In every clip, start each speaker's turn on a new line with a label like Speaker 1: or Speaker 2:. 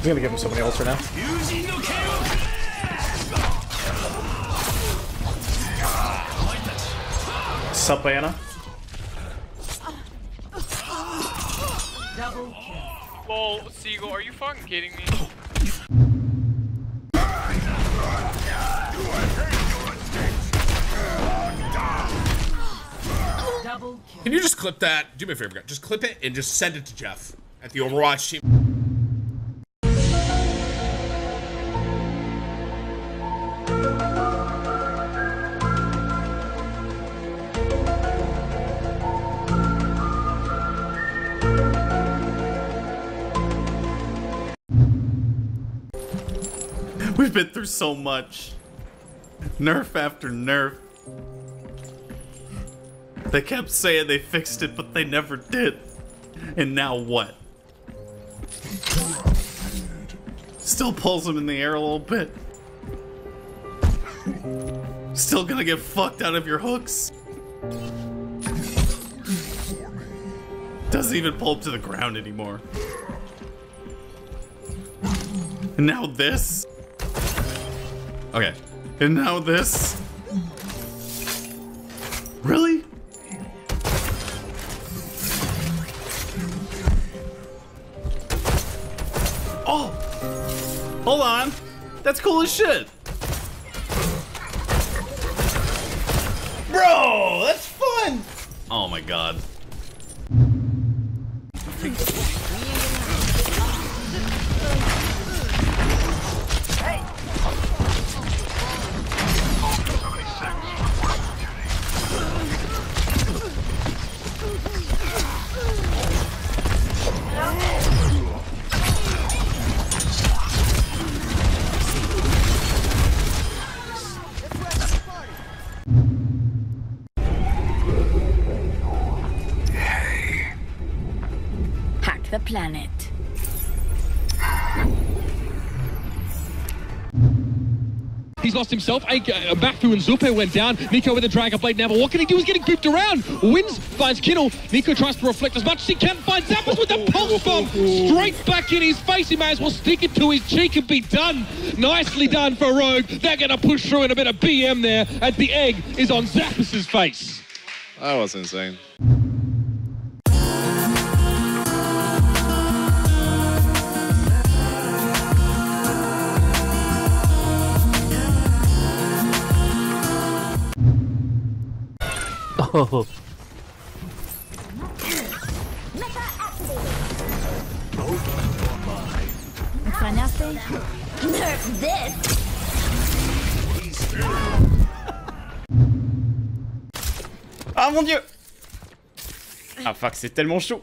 Speaker 1: He's gonna give him somebody else right now. Sup, Anna?
Speaker 2: Lol, Seagull, are you fucking kidding me?
Speaker 3: Can you just clip that? Do me a favor, guys. Just clip it and just send it to Jeff at the Overwatch team.
Speaker 4: We've been through so much. Nerf after nerf. They kept saying they fixed it, but they never did. And now what? Still pulls him in the air a little bit. Still gonna get fucked out of your hooks. Doesn't even pull up to the ground anymore. And now this. Okay. And now this. Really? Oh! Hold on. That's cool as shit. Bro, that's fun. Oh my god.
Speaker 5: The planet.
Speaker 6: He's lost himself. A- uh, Backfu and Zupe went down. Nico with the Dragon Blade now. But what can he do? He's getting creeped around. Wins, finds Kittle. Nico tries to reflect as much as he can. Finds Zappos with the pulse bomb. Straight back in his face. He may as well stick it to his cheek and be done. Nicely done for Rogue. They're going to push through in a bit of BM there as the egg is on Zappos' face.
Speaker 7: That was insane.
Speaker 4: Ah mon dieu Ah fuck, c'est tellement chaud.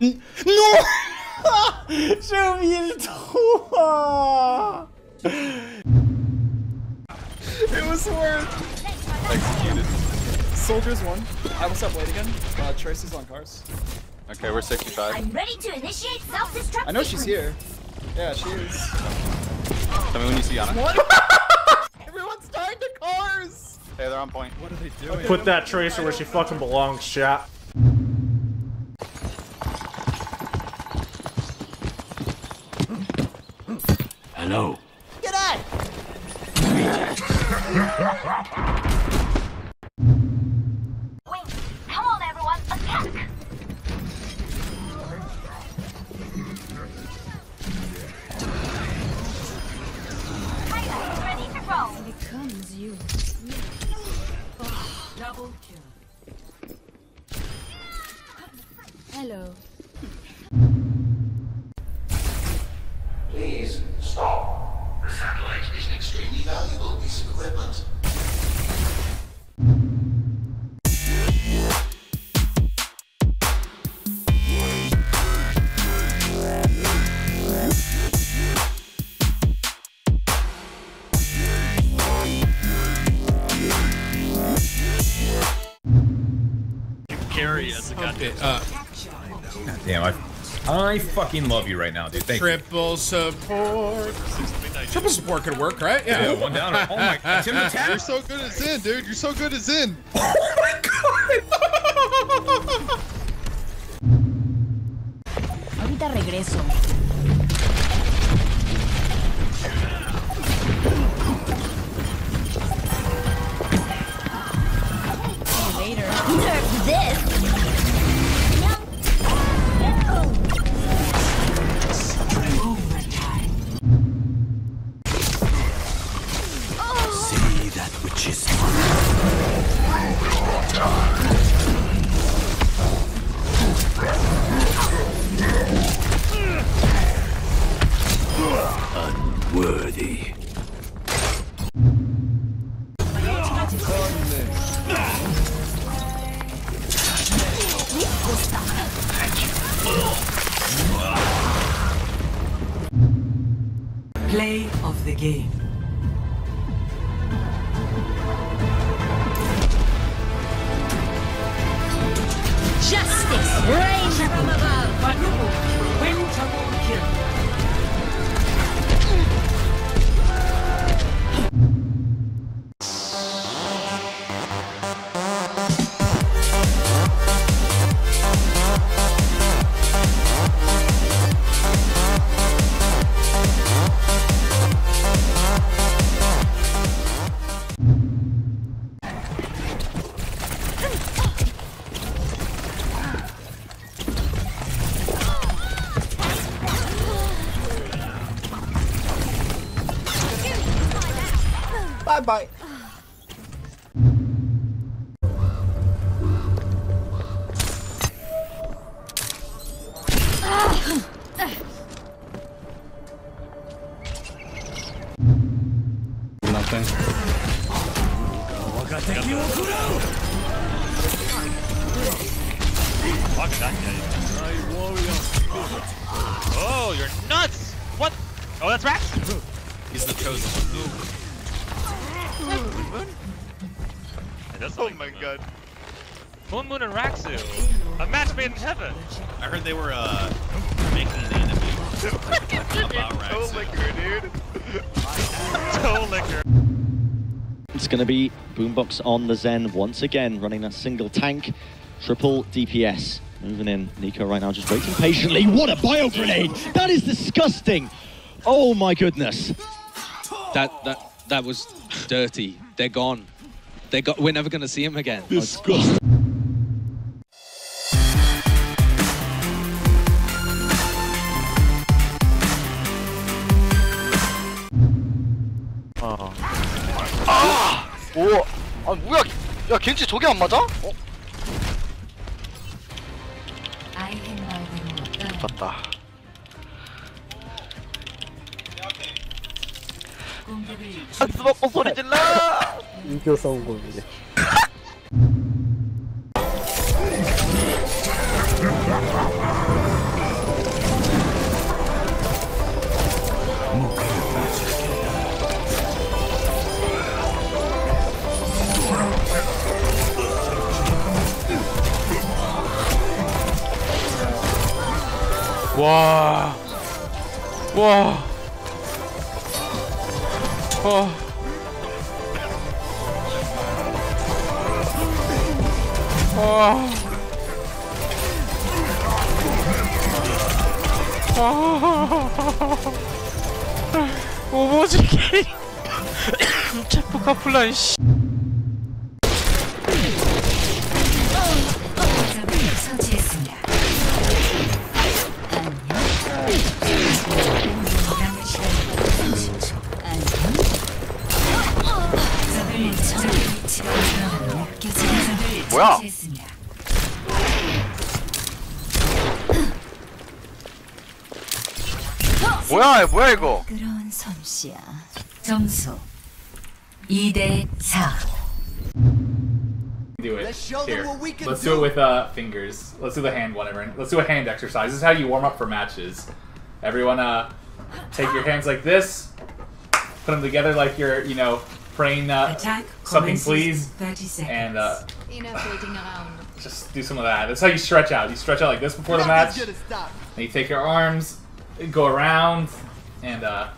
Speaker 4: Non J'ai oublié le trou.
Speaker 8: Soldiers won. I will stop late again. Uh, Trace is on cars.
Speaker 7: Okay, we're 65.
Speaker 5: I'm ready to initiate self-destruct
Speaker 8: I know she's here. Yeah, she is.
Speaker 7: Tell me when you see Ana.
Speaker 8: Everyone's tied to cars.
Speaker 7: Hey, they're on point.
Speaker 8: What are they doing?
Speaker 1: Put that tracer where she fucking belongs, chat.
Speaker 3: Hello.
Speaker 8: Get out!
Speaker 5: Becomes you. Double kill. Hello.
Speaker 9: Carry as a
Speaker 3: Okay, uh,
Speaker 9: Damn, I, I fucking love you right now, dude. Thank
Speaker 3: triple support. Triple support could work, right? Yeah.
Speaker 9: Yeah, one down. Oh my, Tim
Speaker 7: You're so good at Zen, dude. You're so good at Zen. Oh my god.
Speaker 5: Ahorita regreso. Bitches. Unworthy.
Speaker 10: Play of the game.
Speaker 8: Bye bye.
Speaker 4: Nothing.
Speaker 2: Fuck that guy. Oh, you're nuts! What? Oh, that's Rax?
Speaker 4: He's the chosen one.
Speaker 2: That's oh my god. Moon Moon and Raxu. A match made in heaven.
Speaker 4: I heard they were uh making an anime about Raxu.
Speaker 2: liquor, dude. Toe liquor.
Speaker 11: It's going to be Boombox on the Zen once again, running a single tank, triple DPS. Moving in, Nico right now just waiting patiently. What a bio grenade! That is disgusting! Oh my goodness.
Speaker 6: That that that was dirty. They're gone. They got. We're never gonna see him again.
Speaker 11: Disgusting.
Speaker 12: 오, 아 뭐야? 야 겐지 저게 안 맞아? 어? 맞다. 한스 먹고 소리 질러!
Speaker 1: 이겨 싸운 거인데.
Speaker 2: 와. 와. 와. 와. 오버지게 체포 카플라인 씨.
Speaker 12: 뭐야? 뭐야 뭐야 이거?
Speaker 10: 그런 솜씨야. 점수 2대 4.
Speaker 1: Do it. Here. Let's do it with uh, fingers. Let's do the hand one. Everyone. Let's do a hand exercise. This is how you warm up for matches. Everyone, uh, take your hands like this. Put them together like you're, you know, praying uh,
Speaker 10: Attack
Speaker 1: something,
Speaker 10: commences
Speaker 1: please.
Speaker 10: 30 seconds.
Speaker 1: And uh,
Speaker 5: Enough waiting around.
Speaker 1: just do some of that. That's how you stretch out. You stretch out like this before the match. And you take your arms, go around, and uh,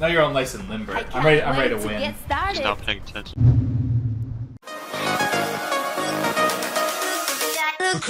Speaker 1: now you're all nice and limber. I'm ready. I'm ready to win.
Speaker 5: Get started.
Speaker 2: Not paying attention.
Speaker 5: Look